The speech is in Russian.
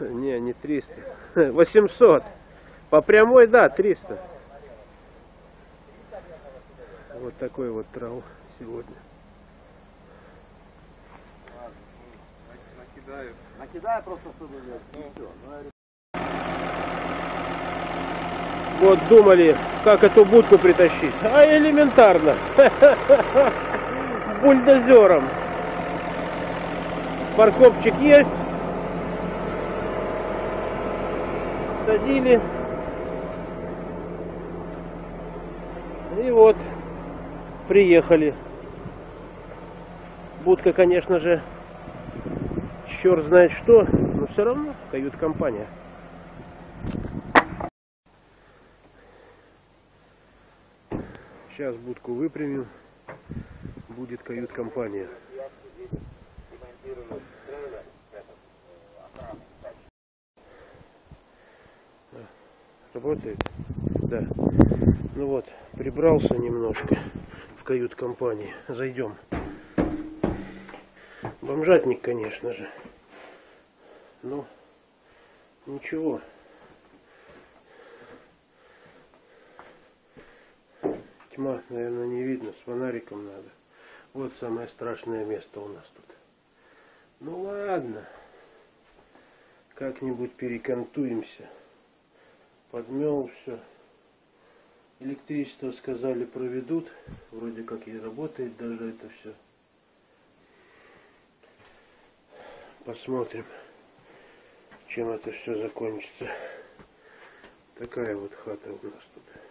Не, не 300. 800. По прямой, да, 300. Вот такой вот трал сегодня. Накидаю. Просто, чтобы. Ну, все. Вот думали, как эту будку притащить. А элементарно. Бульдозером. Парковчик есть. Садили. И вот приехали. Будка, конечно же, черт знает что, но все равно кают-компания. Сейчас будку выпрямим. Будет кают-компания. Работает? Да. Ну вот, прибрался немножко в кают-компании. Зайдем. Бомжатник, конечно же. Ну, ничего. Тьма, наверное, не видно, с фонариком надо. Вот самое страшное место у нас тут. Ну ладно. Как-нибудь перекантуемся. Подмел все. Электричество сказали проведут. Вроде как и работает даже это все. Посмотрим, чем это все закончится. Такая вот хата у нас тут.